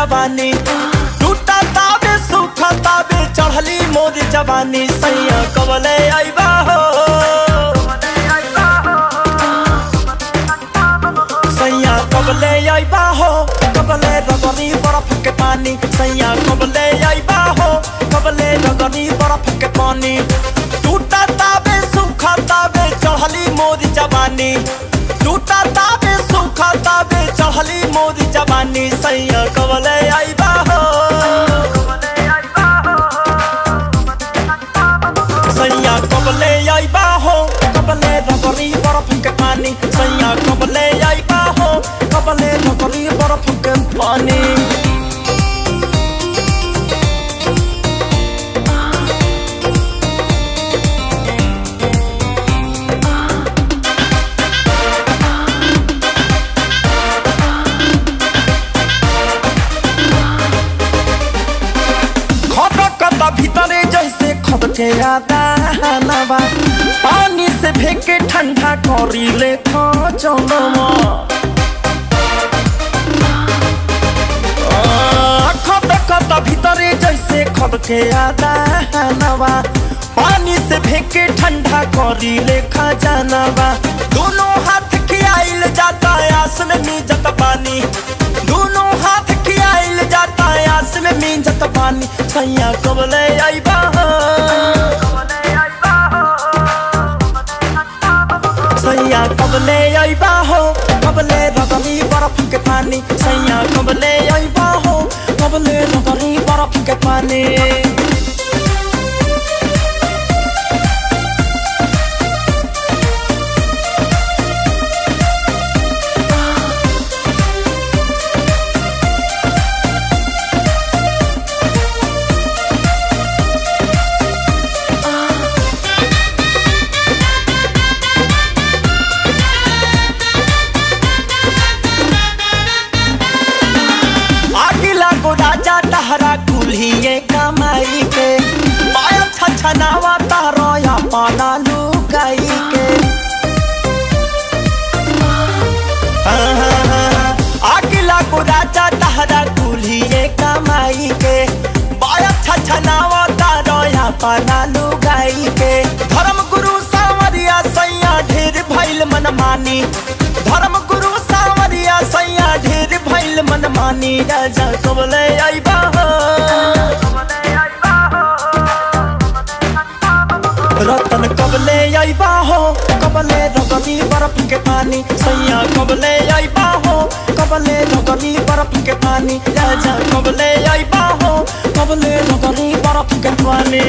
जवानी। टूटा ताबे, सूखा ताबे, चढ़ली मोर जवानी। सैया कबले आइबा हो। सैया कबले आइबा हो। कबले रगनी बर्फ़ के पानी। सैया कबले आइबा हो। कबले रगनी बर्फ़ के पानी। टूटा ताबे, सूखा ताबे, चढ़ली मोर जवानी। टूटा ताबे, सूखा ताबे जवानी सैया कवले सैया कवले कवले रबरी बर्फ़ के पानी, सैया कबले आइबा हो। कवले रबरी बर्फ़ के पानी। खटकता भीतरे जैसे खद के आदानवा पानी से फेंके ठंडा करी ले खचलवा खटकता भीतरे जैसे खद के आदानवा पानी से फेंके ठंडा करी ले खजानवा दोनों हाथ के आइल जाता आस में मीजत पानी। दोनों हाथ के आइल जाता आस में मीजत पानी। सैया सैया कबले आइबा हो कबले रगनी बर्फ़ के पानी सैया कबले आइबा हो कबले रगनी बर्फ़ के पानी राजा टहरा कुल्हिए कमाई के पाना लुगाई के लागो राजा कुल्हिए कमाई के पाना लुगाई के धर्म गुरु सावरिया सैया ढेर भइल मनमानी धर्म गुरु सावरिया सैया ढेर भइल मनमानी राजा कबले आइबा रतन कबले आई हो कबले रगनी बर्फ़ के पानी, सैया कबले आई हो कबले रगनी बर्फ़ के पानी, राजा कबले आई हो कबले रगनी बर्फ़ के पानी।